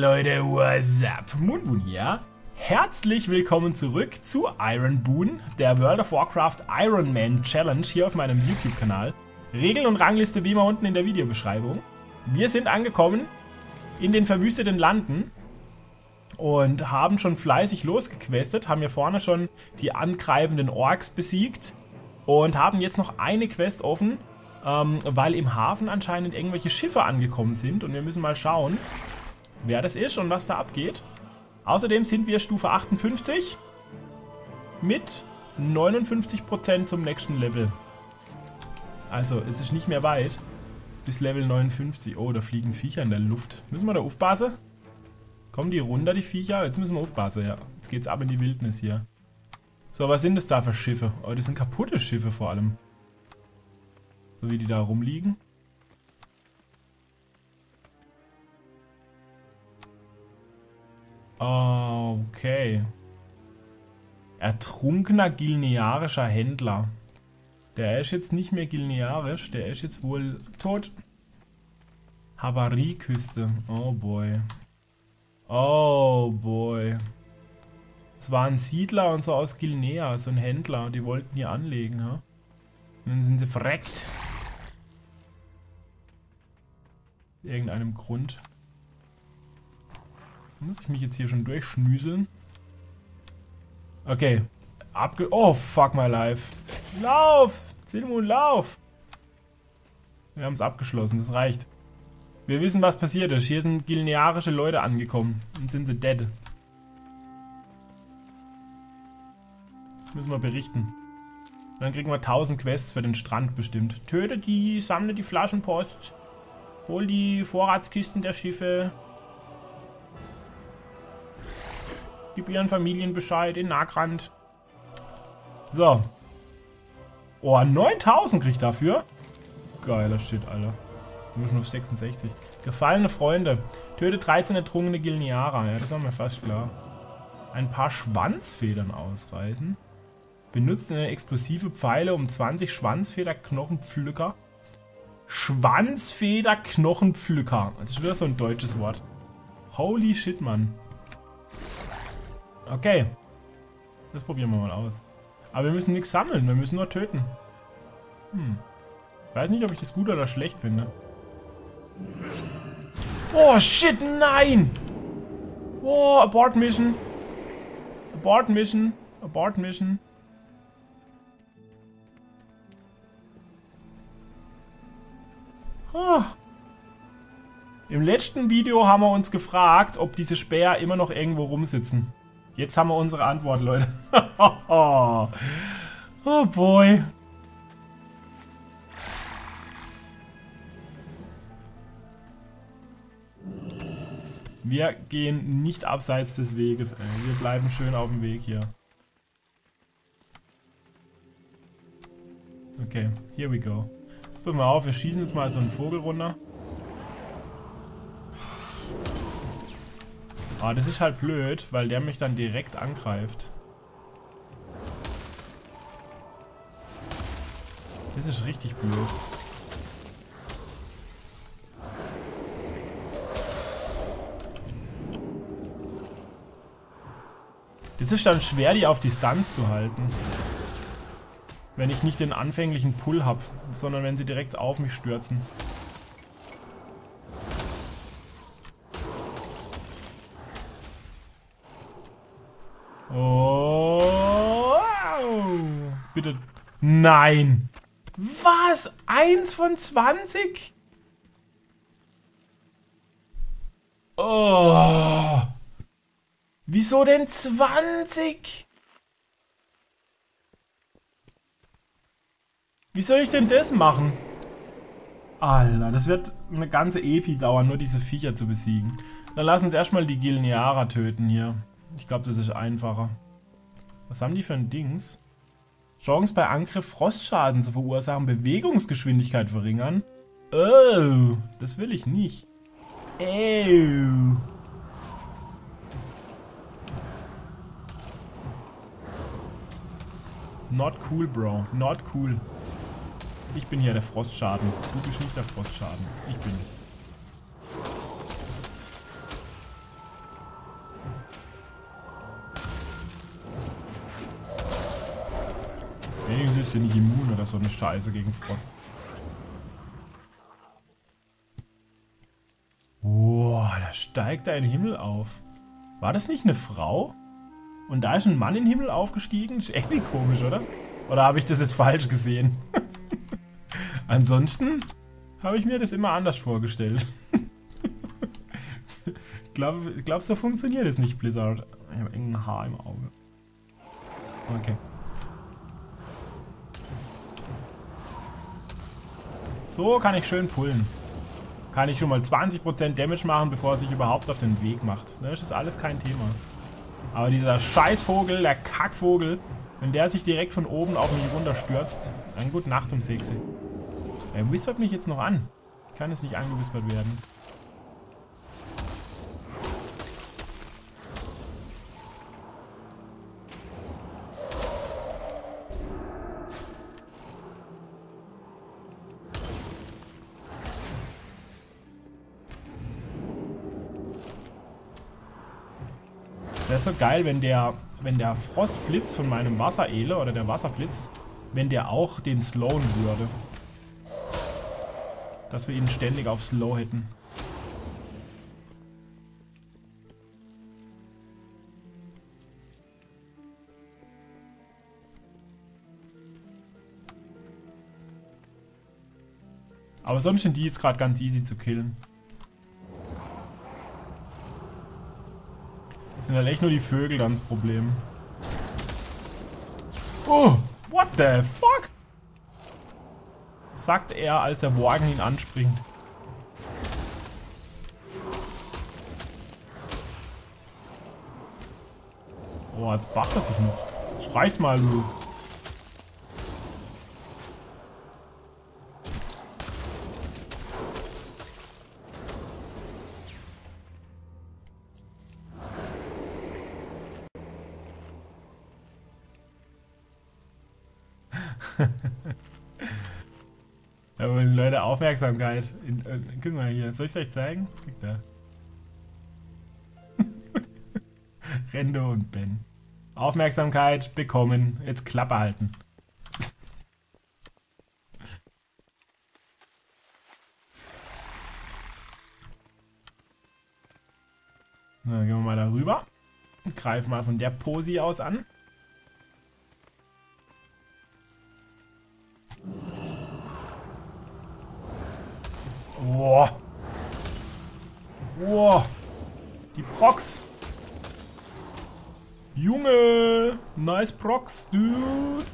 Leute, what's up? Moonboon hier. Herzlich willkommen zurück zu Iron Boon, der World of Warcraft Iron Man Challenge hier auf meinem YouTube-Kanal. Regeln und Rangliste wie immer unten in der Videobeschreibung. Wir sind angekommen in den verwüsteten Landen und haben schon fleißig losgequestet, haben hier vorne schon die angreifenden Orks besiegt und haben jetzt noch eine Quest offen, ähm, weil im Hafen anscheinend irgendwelche Schiffe angekommen sind und wir müssen mal schauen, wer das ist und was da abgeht. Außerdem sind wir Stufe 58 mit 59% zum nächsten Level. Also, es ist nicht mehr weit bis Level 59. Oh, da fliegen Viecher in der Luft. Müssen wir da aufpassen? Kommen die runter, die Viecher? Jetzt müssen wir aufpassen, ja. Jetzt geht's ab in die Wildnis hier. So, was sind das da für Schiffe? Oh, das sind kaputte Schiffe vor allem. So wie die da rumliegen. Okay. Ertrunkener gilnearischer Händler. Der ist jetzt nicht mehr gilnearisch, der ist jetzt wohl tot. Havarieküste. Oh boy. Oh boy. Es war ein Siedler und so aus Gilnea, so ein Händler. Die wollten hier anlegen, ja. Und dann sind sie verreckt. Irgendeinem Grund. Muss ich mich jetzt hier schon durchschnüseln? Okay. Abge... Oh, fuck my life. Lauf! Zilmund, lauf! Wir haben es abgeschlossen, das reicht. Wir wissen, was passiert ist. Hier sind gilnearische Leute angekommen. Und sind sie dead. Das müssen wir berichten. dann kriegen wir 1000 Quests für den Strand bestimmt. Töte die, sammle die Flaschenpost. Hol die Vorratskisten der Schiffe. Gib ihren Familien Bescheid in Nagrand. So. Oh, 9000 krieg ich dafür. Geiler Shit, Alter. Wir müssen auf 66. Gefallene Freunde. Töte 13 ertrunken Gilniara. Ja, das war mir fast klar. Ein paar Schwanzfedern ausreißen. Benutzt eine explosive Pfeile um 20 Schwanzfederknochenpflücker. Schwanzfederknochenpflücker. Das ist wieder so ein deutsches Wort. Holy shit, Mann. Okay. Das probieren wir mal aus. Aber wir müssen nichts sammeln, wir müssen nur töten. Hm. Weiß nicht, ob ich das gut oder schlecht finde. Oh, shit, nein! Oh, Abort Mission. Abort Mission. Abort Mission. Oh. Im letzten Video haben wir uns gefragt, ob diese Späher immer noch irgendwo rumsitzen. Jetzt haben wir unsere Antwort, Leute. oh boy. Wir gehen nicht abseits des Weges, ey. Wir bleiben schön auf dem Weg hier. Okay, here we go. Pass mal auf, wir schießen jetzt mal so einen Vogel runter. Ah, das ist halt blöd, weil der mich dann direkt angreift. Das ist richtig blöd. Das ist dann schwer, die auf Distanz zu halten. Wenn ich nicht den anfänglichen Pull habe, sondern wenn sie direkt auf mich stürzen. bitte. Nein. Was? Eins von 20? Oh. Wieso denn 20? Wie soll ich denn das machen? Alter, das wird eine ganze Epi dauern, nur diese Viecher zu besiegen. Dann lass uns erstmal die Gilneara töten hier. Ich glaube, das ist einfacher. Was haben die für ein Dings? Chance bei Angriff Frostschaden zu verursachen, Bewegungsgeschwindigkeit verringern. Oh, das will ich nicht. Oh. Not cool, Bro. Not cool. Ich bin hier der Frostschaden. Du bist nicht der Frostschaden. Ich bin. Wieso ist der nicht immun oder so eine Scheiße gegen Frost? Boah, da steigt ein Himmel auf. War das nicht eine Frau? Und da ist ein Mann in den Himmel aufgestiegen? Ist irgendwie komisch, oder? Oder habe ich das jetzt falsch gesehen? Ansonsten habe ich mir das immer anders vorgestellt. ich glaube, glaub, so funktioniert es nicht, Blizzard. Ich habe irgendein Haar im Auge. Okay. So kann ich schön pullen. Kann ich schon mal 20% Damage machen, bevor er sich überhaupt auf den Weg macht. Das ist alles kein Thema. Aber dieser Scheißvogel, der Kackvogel, wenn der sich direkt von oben auf mich runterstürzt, dann gute Nacht um 6. Er whispert mich jetzt noch an. Kann es nicht angewispert werden. Ist so geil, wenn der, wenn der Frostblitz von meinem Wasserele oder der Wasserblitz, wenn der auch den slowen würde. Dass wir ihn ständig auf Slow hätten. Aber sonst sind die jetzt gerade ganz easy zu killen. Das sind halt echt nur die Vögel dann das Problem. Oh, what the fuck? Sagt er, als der Wagen ihn anspringt. Oh, jetzt macht er sich noch. Schreit mal, du. Aufmerksamkeit. In, äh, guck mal hier, soll ich es euch zeigen? Guck da. Rendo und Ben. Aufmerksamkeit bekommen. Jetzt Klappe halten. Na, gehen wir mal darüber. Greif mal von der Posi aus an. Boah. Boah. Die Prox. Junge. Nice Prox, dude.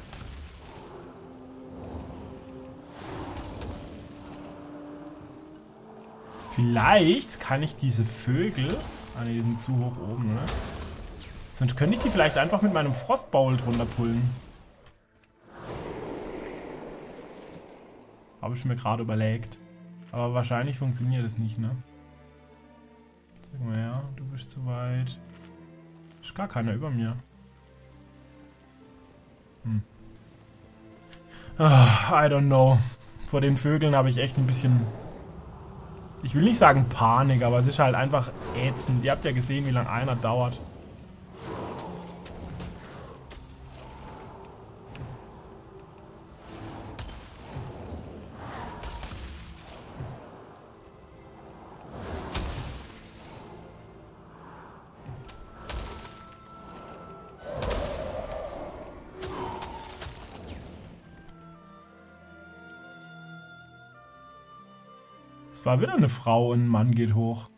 Vielleicht kann ich diese Vögel... Ah ne, die sind zu hoch oben, oder? Sonst könnte ich die vielleicht einfach mit meinem Frostbowl drunter pullen. Habe ich mir gerade überlegt. Aber wahrscheinlich funktioniert es nicht, ne? Sag mal ja, du bist zu weit. Ist gar keiner über mir. Hm. Oh, I don't know. Vor den Vögeln habe ich echt ein bisschen... Ich will nicht sagen Panik, aber es ist halt einfach ätzend. Ihr habt ja gesehen, wie lange einer dauert. Es war wieder eine Frau und ein Mann geht hoch.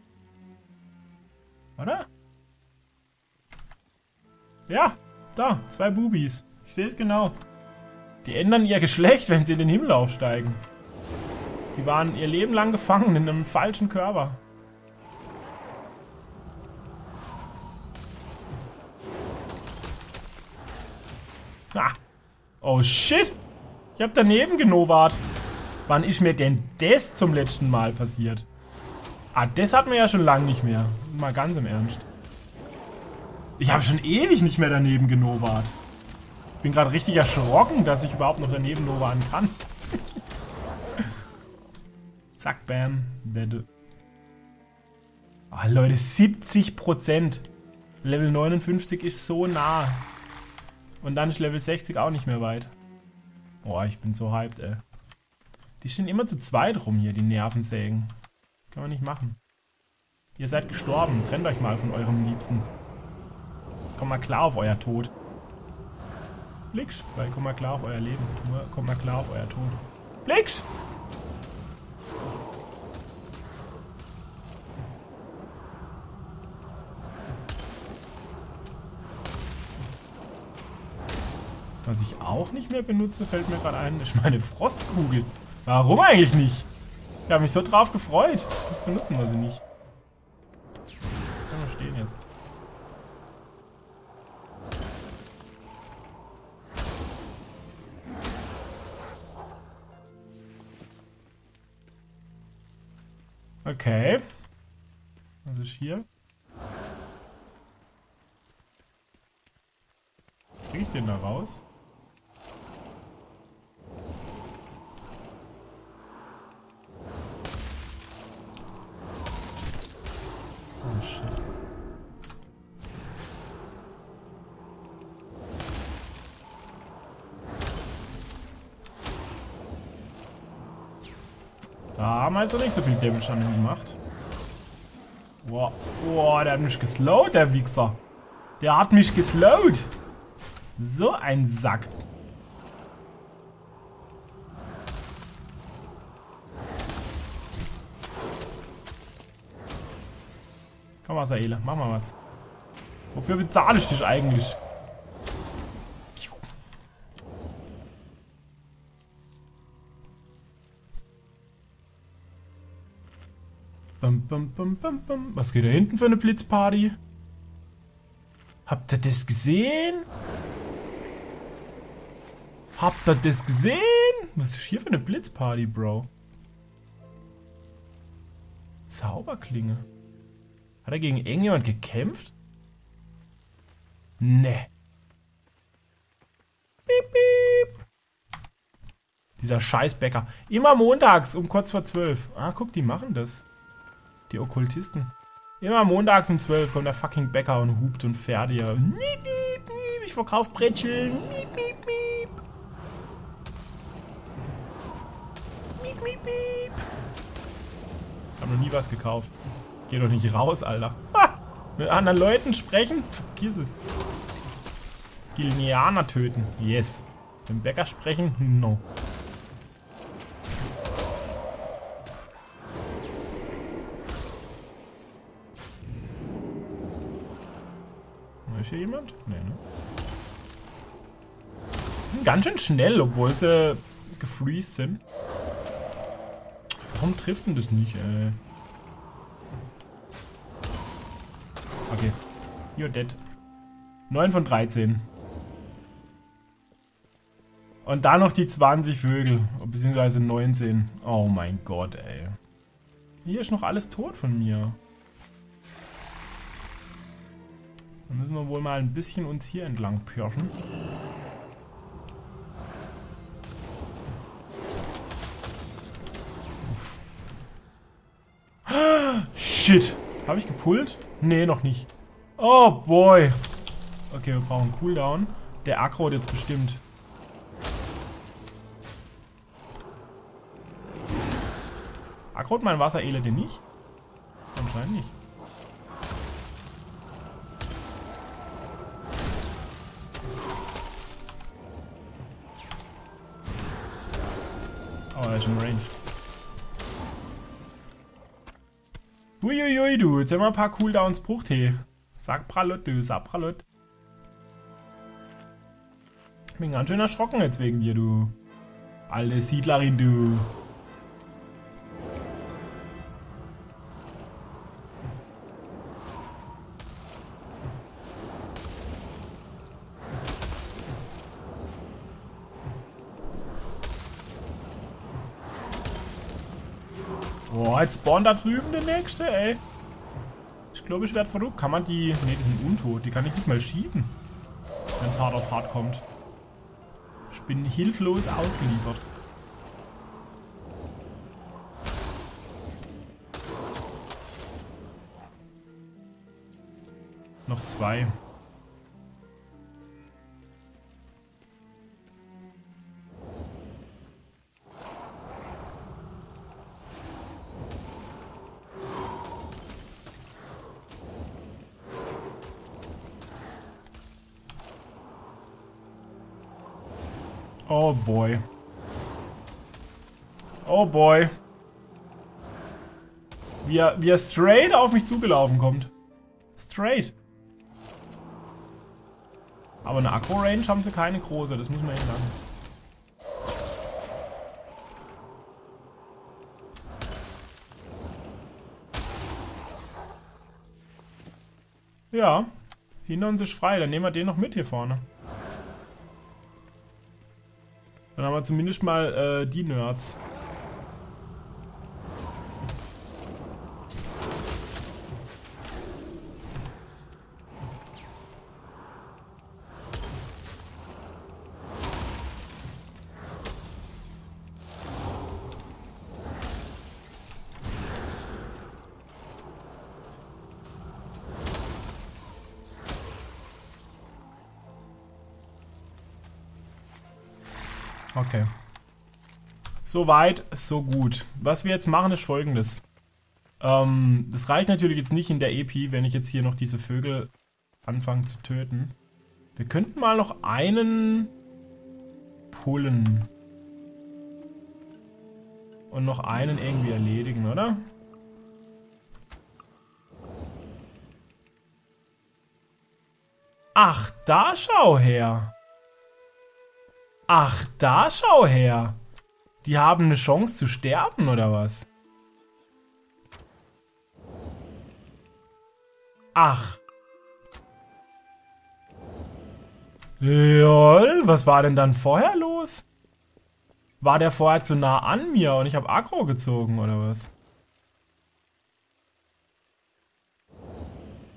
Oder? Ja, da, zwei Bubis. Ich sehe es genau. Die ändern ihr Geschlecht, wenn sie in den Himmel aufsteigen. Die waren ihr Leben lang gefangen in einem falschen Körper. Ah. Oh shit. Ich hab daneben genovat. Wann ist mir denn das zum letzten Mal passiert? Ah, das hatten wir ja schon lange nicht mehr. Mal ganz im Ernst. Ich habe schon ewig nicht mehr daneben genovat. Ich bin gerade richtig erschrocken, dass ich überhaupt noch daneben novaden kann. Zack, bam. Oh, Leute, 70%. Level 59 ist so nah. Und dann ist Level 60 auch nicht mehr weit. Oh, ich bin so hyped, ey. Die stehen immer zu zweit rum hier, die Nervensägen. Kann man nicht machen. Ihr seid gestorben. Trennt euch mal von eurem Liebsten. Kommt mal klar auf euer Tod. Blicksch, weil kommt mal klar auf euer Leben. Kommt mal klar auf euer Tod. Blicksch! Was ich auch nicht mehr benutze, fällt mir gerade ein, ist meine Frostkugel. Warum eigentlich nicht? Ich habe mich so drauf gefreut. Das benutzen wir sie nicht. Kann wir stehen jetzt. Okay. Was ist hier? Kriege ich den da raus? Da haben wir also nicht so viel Damage an ihm gemacht. Boah, boah, der hat mich geslowt, der Wichser. Der hat mich geslowt. So ein Sack. Komm, Asaele, mach mal was. Wofür bezahle ich dich eigentlich? Bum, bum, bum, bum. Was geht da hinten für eine Blitzparty? Habt ihr das gesehen? Habt ihr das gesehen? Was ist hier für eine Blitzparty, Bro? Zauberklinge. Hat er gegen irgendjemand gekämpft? Ne. Piep, piep. Dieser Scheißbäcker. Immer montags um kurz vor zwölf. Ah, guck, die machen das. Die Okkultisten. Immer montags um 12 kommt der fucking Bäcker und hupt und fährt hier. Miep, miep, miep, ich verkauf Brettchen. Miep, miep, miep. Miep, miep, miep. Hab noch nie was gekauft. Geh doch nicht raus, Alter. Ha! Mit anderen Leuten sprechen? Vergiss es. Gilnianer töten. Yes. Mit dem Bäcker sprechen? No. Ist hier jemand? Nee, ne? Die sind ganz schön schnell, obwohl sie gefreezed sind. Warum trifft denn das nicht, ey? Okay. You're dead. 9 von 13. Und dann noch die 20 Vögel. Beziehungsweise 19. Oh mein Gott, ey. Hier ist noch alles tot von mir. Dann müssen wir wohl mal ein bisschen uns hier entlang pirschen. Shit. Habe ich gepullt? Nee, noch nicht. Oh boy. Okay, wir brauchen Cooldown. Der Aggro jetzt bestimmt. Aggro mein Wasserelende nicht? Anscheinend nicht. Im Range. Uiuiui, du. Jetzt haben wir ein paar Cooldowns Bruchtee. Sag Pralot, du. Sag Pralot. Ich bin ganz schön erschrocken jetzt wegen dir, du. Alte Siedlerin, du. Boah, jetzt spawnt da drüben der nächste, ey. Ich glaube, ich werde verrückt. Kann man die... Ne, die sind untot. Die kann ich nicht mal schieben. Wenn es hart auf hart kommt. Ich bin hilflos ausgeliefert. Noch zwei. Oh boy. Oh boy. Wie er, wie er straight auf mich zugelaufen kommt. Straight. Aber eine Akku-Range haben sie keine große, das muss man ihnen sagen. Ja, hinter uns ist frei, dann nehmen wir den noch mit hier vorne. Dann haben wir zumindest mal äh, die Nerds. So weit, so gut. Was wir jetzt machen, ist folgendes. Ähm, das reicht natürlich jetzt nicht in der EP, wenn ich jetzt hier noch diese Vögel anfange zu töten. Wir könnten mal noch einen pullen. Und noch einen irgendwie erledigen, oder? Ach, da schau her. Ach, da schau her. Die haben eine Chance zu sterben, oder was? Ach. Lol, was war denn dann vorher los? War der vorher zu nah an mir und ich habe Aggro gezogen, oder was?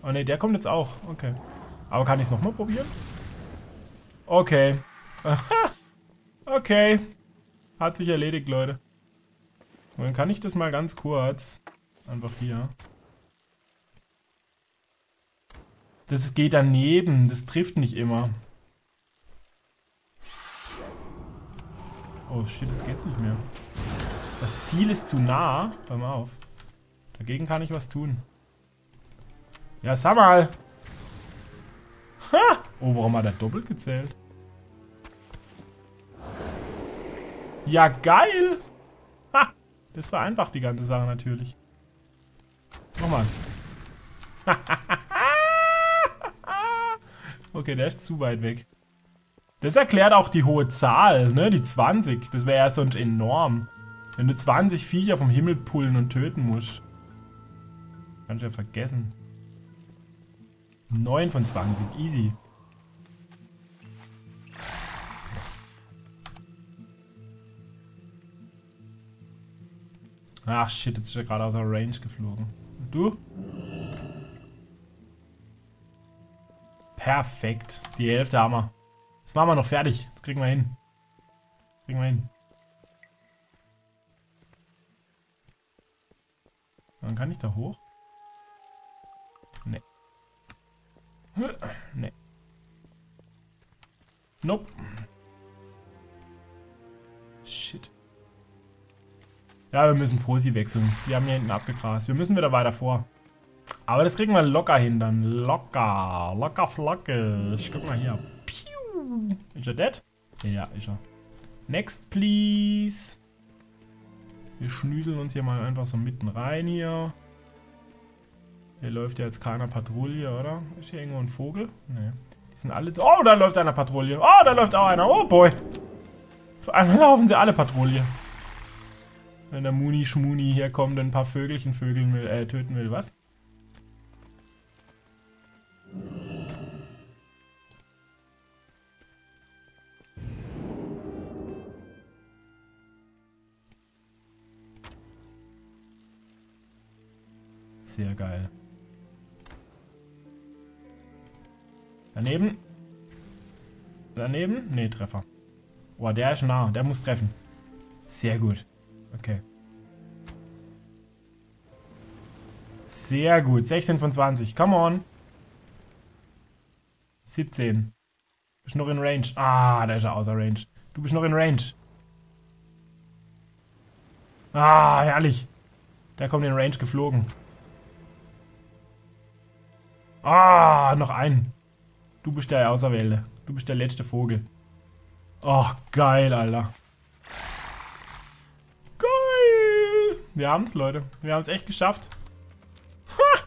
Oh ne, der kommt jetzt auch. Okay. Aber kann ich es nochmal probieren? Okay. Okay. Hat sich erledigt, Leute. Und dann kann ich das mal ganz kurz. Einfach hier. Das geht daneben. Das trifft nicht immer. Oh shit, jetzt geht's nicht mehr. Das Ziel ist zu nah. Hör mal auf. Dagegen kann ich was tun. Ja, sag mal. Ha! Oh, warum hat er doppelt gezählt? Ja, geil! Ha! Das war einfach die ganze Sache natürlich. Nochmal. okay, der ist zu weit weg. Das erklärt auch die hohe Zahl, ne? Die 20. Das wäre ja sonst enorm. Wenn du 20 Viecher vom Himmel pullen und töten musst. Kannst du ja vergessen. 9 von 20. Easy. Ach shit, jetzt ist er gerade aus der Range geflogen. Und du? Perfekt. Die Hälfte haben wir. Das machen wir noch fertig. Das kriegen wir hin. Das kriegen wir hin. Dann kann ich da hoch? Nee. Nee. Nope. Ja, wir müssen Posi wechseln. Wir haben hier hinten abgegrast. Wir müssen wieder weiter vor. Aber das kriegen wir locker hin dann. Locker. Locker flocke. Ich guck mal hier. Piu. Ist er dead? Ja, ist er. Next, please. Wir schnüseln uns hier mal einfach so mitten rein hier. Hier läuft ja jetzt keiner Patrouille, oder? Ist hier irgendwo ein Vogel? Nee. Die sind alle... Oh, da läuft einer Patrouille. Oh, da läuft auch einer. Oh, boy. Vor allem laufen sie alle Patrouille. Wenn der Muni Schmuni herkommt und ein paar Vögelchen vögeln will, äh, töten will, was? Sehr geil. Daneben. Daneben? Ne, Treffer. Boah, der ist nah. Der muss treffen. Sehr gut. Okay. Sehr gut. 16 von 20. Come on. 17. Bist noch in Range. Ah, da ist er außer Range. Du bist noch in Range. Ah, herrlich. Der kommt in Range geflogen. Ah, noch ein. Du bist der Auserwählte. Du bist der letzte Vogel. Oh, geil, Alter. Wir haben's, Leute. Wir haben es echt geschafft. Ha!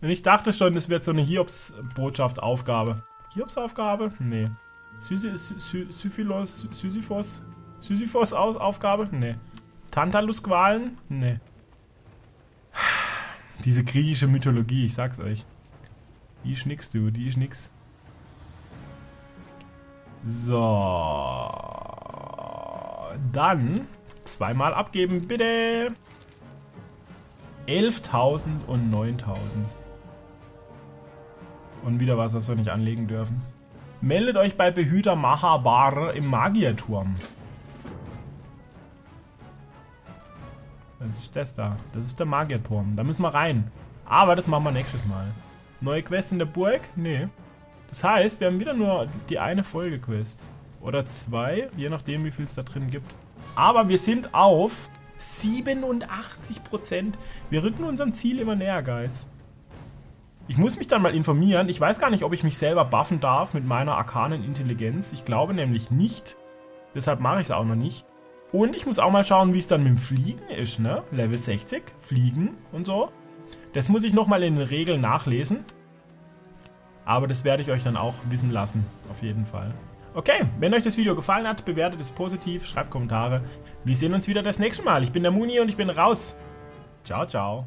Und ich dachte schon, das wird so eine Hiobs-Botschaft-Aufgabe. Hiobs-Aufgabe? Nee. Syphilos, Sisyphos? Sisyphos-Aufgabe? Nee. Tantalus-Qualen? Nee. Diese griechische Mythologie, ich sag's euch. Die ist nix, du, die ist nix. So. Dann zweimal abgeben, bitte. 11.000 und 9.000. Und wieder was, das wir nicht anlegen dürfen. Meldet euch bei Behüter Mahabar im Magierturm. Was ist das da? Das ist der Magierturm. Da müssen wir rein. Aber das machen wir nächstes Mal. Neue Quest in der Burg? Nee. Das heißt, wir haben wieder nur die eine Folge-Quest. Oder zwei, je nachdem, wie viel es da drin gibt. Aber wir sind auf 87%. Wir rücken unserem Ziel immer näher, Guys. Ich muss mich dann mal informieren. Ich weiß gar nicht, ob ich mich selber buffen darf mit meiner arkanen Intelligenz. Ich glaube nämlich nicht. Deshalb mache ich es auch noch nicht. Und ich muss auch mal schauen, wie es dann mit dem Fliegen ist, ne? Level 60, Fliegen und so. Das muss ich nochmal in den Regeln nachlesen. Aber das werde ich euch dann auch wissen lassen, auf jeden Fall. Okay, wenn euch das Video gefallen hat, bewertet es positiv, schreibt Kommentare. Wir sehen uns wieder das nächste Mal. Ich bin der Muni und ich bin raus. Ciao, ciao.